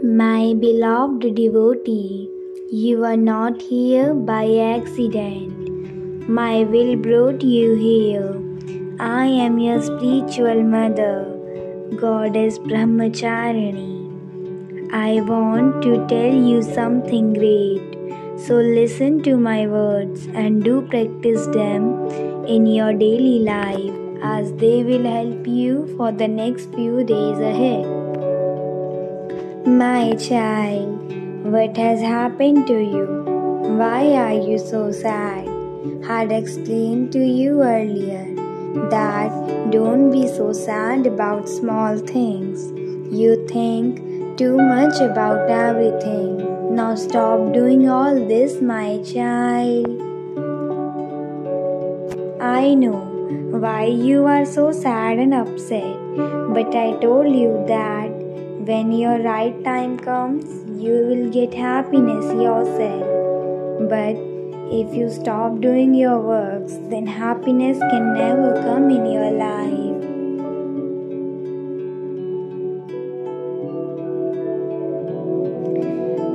My beloved devotee, you are not here by accident. My will brought you here. I am your spiritual mother, Goddess Brahmacharini. I want to tell you something great. So listen to my words and do practice them in your daily life as they will help you for the next few days ahead. My child, what has happened to you? Why are you so sad? I had explained to you earlier that don't be so sad about small things. You think too much about everything. Now stop doing all this, my child. I know why you are so sad and upset, but I told you that when your right time comes, you will get happiness yourself. But if you stop doing your works, then happiness can never come in your life.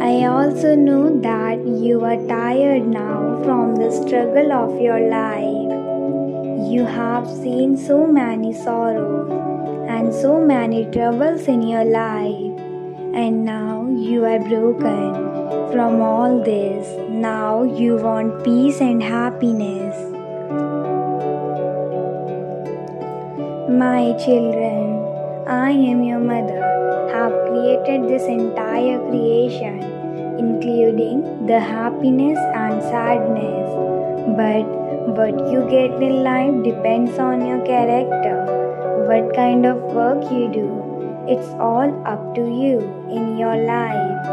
I also know that you are tired now from the struggle of your life. You have seen so many sorrows and so many troubles in your life, and now you are broken from all this. Now you want peace and happiness. My children, I am your mother, have created this entire creation, including the happiness and sadness. But what you get in life depends on your character, what kind of work you do. It's all up to you in your life,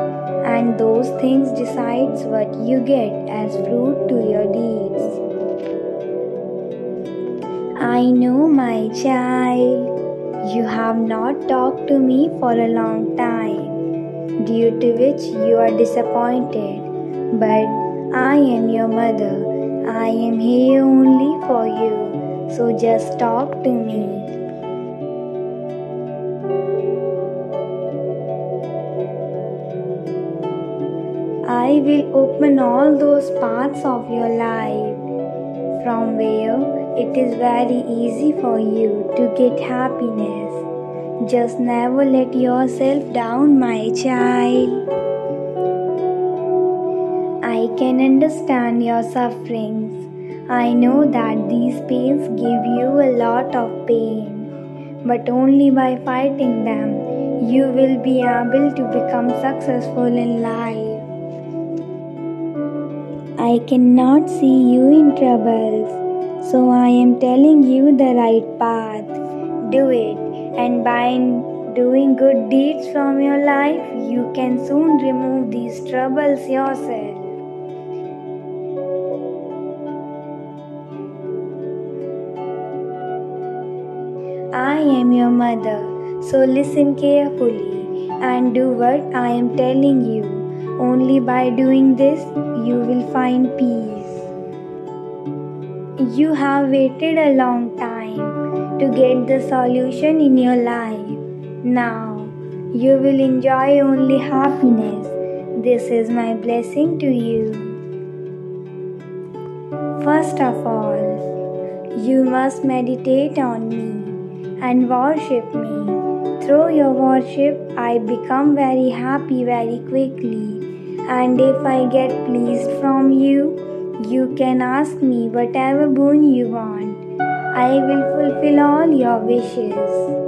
and those things decides what you get as fruit to your deeds. I know, my child, you have not talked to me for a long time, due to which you are disappointed. But I am your mother. I am here only for you, so just talk to me. I will open all those parts of your life from where it is very easy for you to get happiness. Just never let yourself down, my child. I can understand your sufferings. I know that these pains give you a lot of pain, but only by fighting them you will be able to become successful in life. I cannot see you in troubles, so I am telling you the right path. Do it, and by doing good deeds from your life, you can soon remove these troubles yourself. I am your mother, so listen carefully and do what I am telling you. Only by doing this, you will find peace. You have waited a long time to get the solution in your life. Now, you will enjoy only happiness. This is my blessing to you. First of all, you must meditate on me and worship me. Through your worship, I become very happy very quickly. And if I get pleased from you, you can ask me whatever boon you want. I will fulfill all your wishes.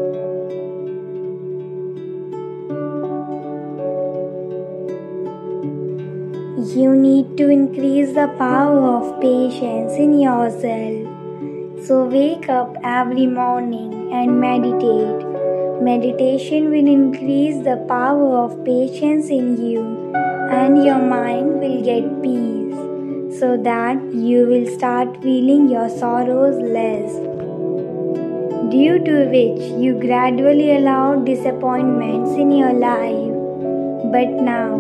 You need to increase the power of patience in yourself. So wake up every morning and meditate. Meditation will increase the power of patience in you, and your mind will get peace so that you will start feeling your sorrows less. Due to which you gradually allow disappointments in your life. But now,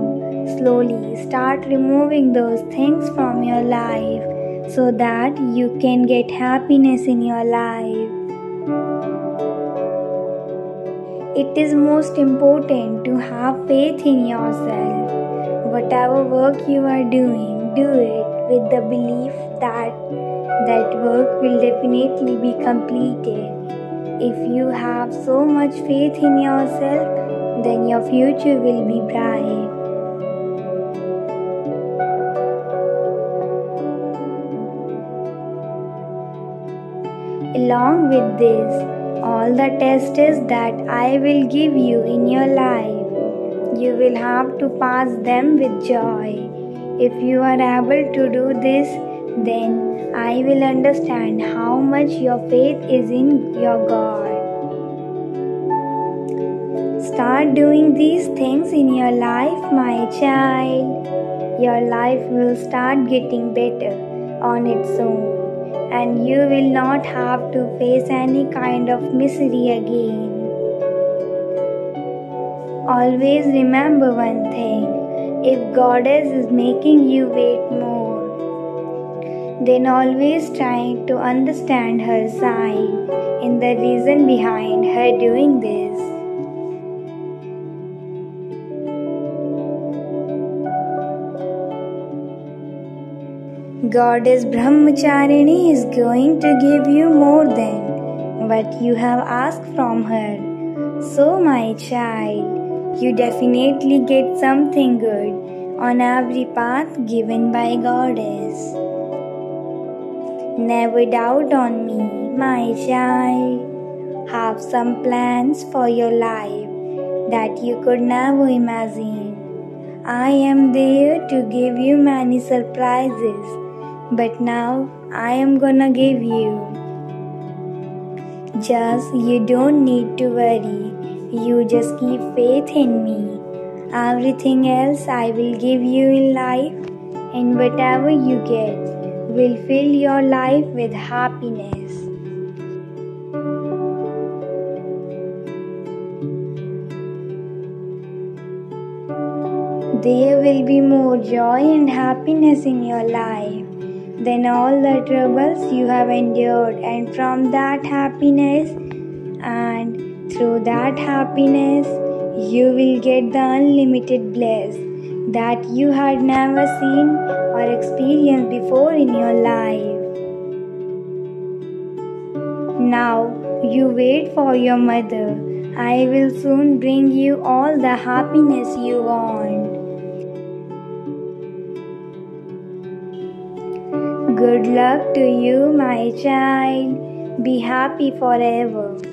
slowly start removing those things from your life so that you can get happiness in your life. It is most important to have faith in yourself. Whatever work you are doing, do it with the belief that that work will definitely be completed. If you have so much faith in yourself, then your future will be bright. Along with this, all the tests that I will give you in your life, you will have to pass them with joy. If you are able to do this, then I will understand how much your faith is in your God. Start doing these things in your life, my child. Your life will start getting better on its own and you will not have to face any kind of misery again. Always remember one thing if Goddess is making you wait more, then always try to understand her sign in the reason behind her doing this. Goddess Brahmacharini is going to give you more than what you have asked from her. So, my child, you definitely get something good on every path given by Goddess. Never doubt on me, my child. Have some plans for your life that you could never imagine. I am there to give you many surprises but now I am gonna give you. Just you don't need to worry, you just keep faith in me. Everything else I will give you in life, and whatever you get will fill your life with happiness. There will be more joy and happiness in your life than all the troubles you have endured, and from that happiness and through that happiness, you will get the unlimited bliss that you had never seen or experienced before in your life. Now you wait for your mother. I will soon bring you all the happiness you want. Good luck to you, my child. Be happy forever.